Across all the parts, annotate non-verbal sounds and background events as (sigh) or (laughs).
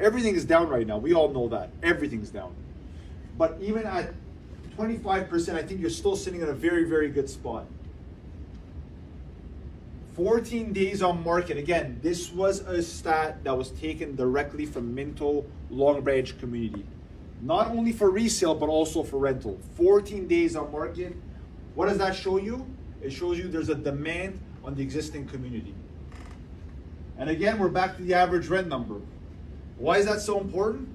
Everything is down right now. We all know that. Everything's down. But even at 25%, I think you're still sitting in a very, very good spot. 14 days on market. Again, this was a stat that was taken directly from Minto Long Branch community. Not only for resale, but also for rental. 14 days on market. What does that show you? It shows you there's a demand on the existing community. And again, we're back to the average rent number. Why is that so important?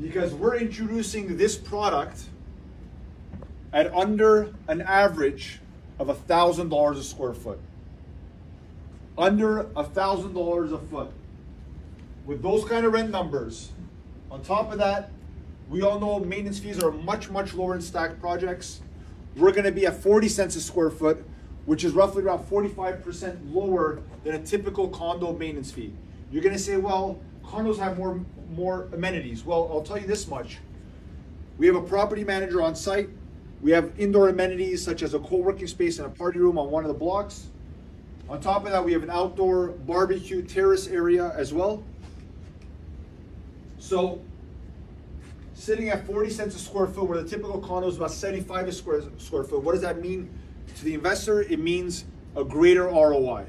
Because we're introducing this product at under an average of $1,000 a square foot. Under $1,000 a foot. With those kind of rent numbers, on top of that, we all know maintenance fees are much, much lower in stacked projects. We're gonna be at 40 cents a square foot, which is roughly around 45% lower than a typical condo maintenance fee. You're gonna say, well, condos have more, more amenities. Well, I'll tell you this much. We have a property manager on site we have indoor amenities such as a co-working space and a party room on one of the blocks. On top of that, we have an outdoor barbecue terrace area as well. So sitting at 40 cents a square foot, where the typical condo is about 75 a square, square foot, what does that mean to the investor? It means a greater ROI.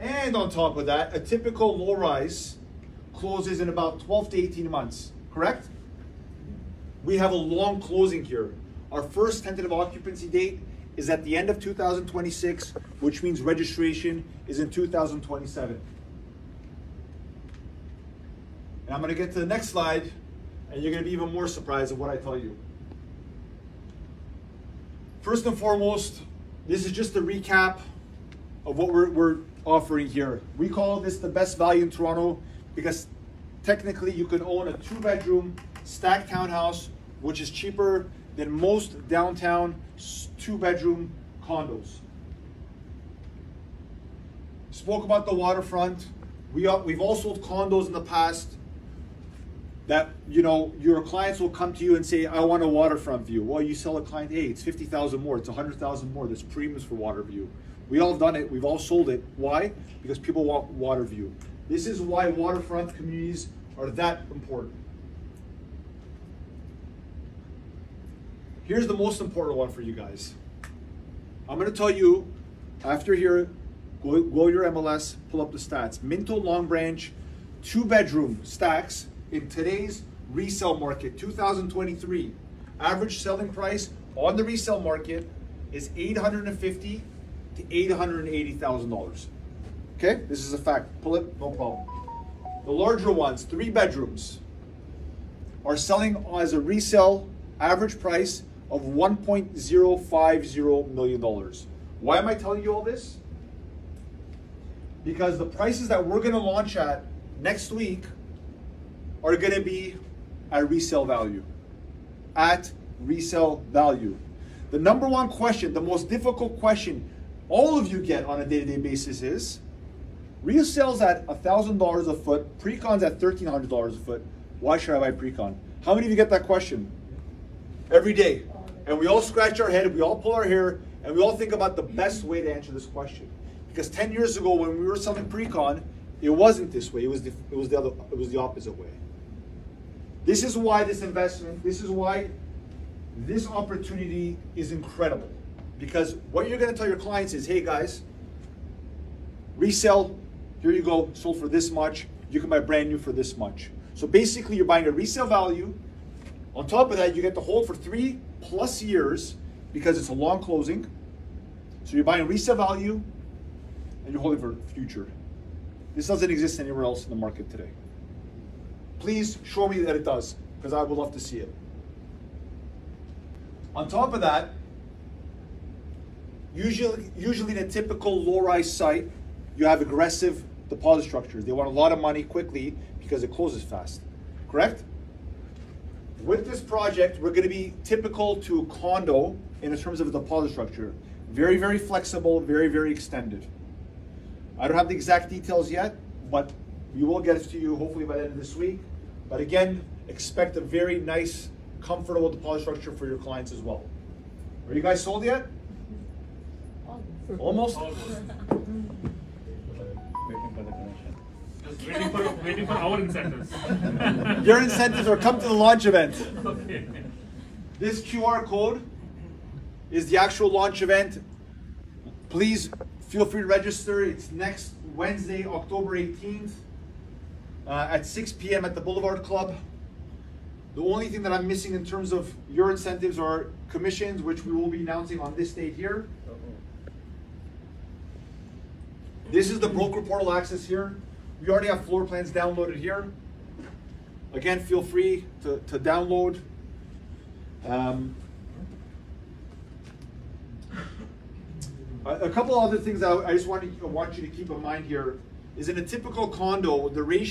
And on top of that, a typical low rise closes in about 12 to 18 months, correct? we have a long closing here. Our first tentative occupancy date is at the end of 2026, which means registration is in 2027. And I'm gonna get to the next slide, and you're gonna be even more surprised at what I tell you. First and foremost, this is just a recap of what we're, we're offering here. We call this the best value in Toronto because technically you can own a two bedroom stacked townhouse, which is cheaper than most downtown two bedroom condos. Spoke about the waterfront. We we've all sold condos in the past that you know your clients will come to you and say, "I want a waterfront view." Well, you sell a client, "Hey, it's fifty thousand more. It's a hundred thousand more. There's premiums for water view." We all done it. We've all sold it. Why? Because people want water view. This is why waterfront communities are that important. Here's the most important one for you guys. I'm going to tell you after here, go, go your MLS, pull up the stats. Minto Long Branch, two bedroom stacks in today's resale market, 2023. Average selling price on the resale market is 850 to $880,000. Okay, this is a fact. Pull it, no problem. The larger ones, three bedrooms, are selling as a resale average price of $1.050 million. Why am I telling you all this? Because the prices that we're going to launch at next week are going to be at resale value. At resale value. The number one question, the most difficult question all of you get on a day to day basis is resales at $1,000 a foot, pre-cons at $1,300 a foot. Why should I buy pre-con? How many of you get that question? Every day and we all scratch our head, we all pull our hair, and we all think about the best way to answer this question. Because 10 years ago, when we were selling pre-con, it wasn't this way. It was the, it was the other, it was the opposite way. This is why this investment, this is why this opportunity is incredible. Because what you're going to tell your clients is, hey guys, resell, here you go, sold for this much. You can buy brand new for this much. So basically, you're buying a resale value. On top of that, you get to hold for three plus years because it's a long closing. So you're buying resale value and you're holding for future. This doesn't exist anywhere else in the market today. Please show me that it does because I would love to see it. On top of that, usually, usually in a typical low-rise site, you have aggressive deposit structures. They want a lot of money quickly because it closes fast. Correct? With this project, we're going to be typical to a condo in terms of the deposit structure. Very, very flexible, very, very extended. I don't have the exact details yet, but we will get it to you hopefully by the end of this week. But again, expect a very nice, comfortable deposit structure for your clients as well. Are you guys sold yet? Almost? almost waiting for our incentives. (laughs) Your incentives are come to the launch event. okay. This QR code is the actual launch event. Please feel free to register. It's next Wednesday, October 18th uh, at 6 p.m. at the Boulevard Club. The only thing that I'm missing in terms of your incentives are commissions, which we will be announcing on this date here. This is the broker portal access here. We already have floor plans downloaded here. Again, feel free to, to download. Um, a, couple other things I, I just want, to, I want you to keep in mind here is in a typical condo, the ratio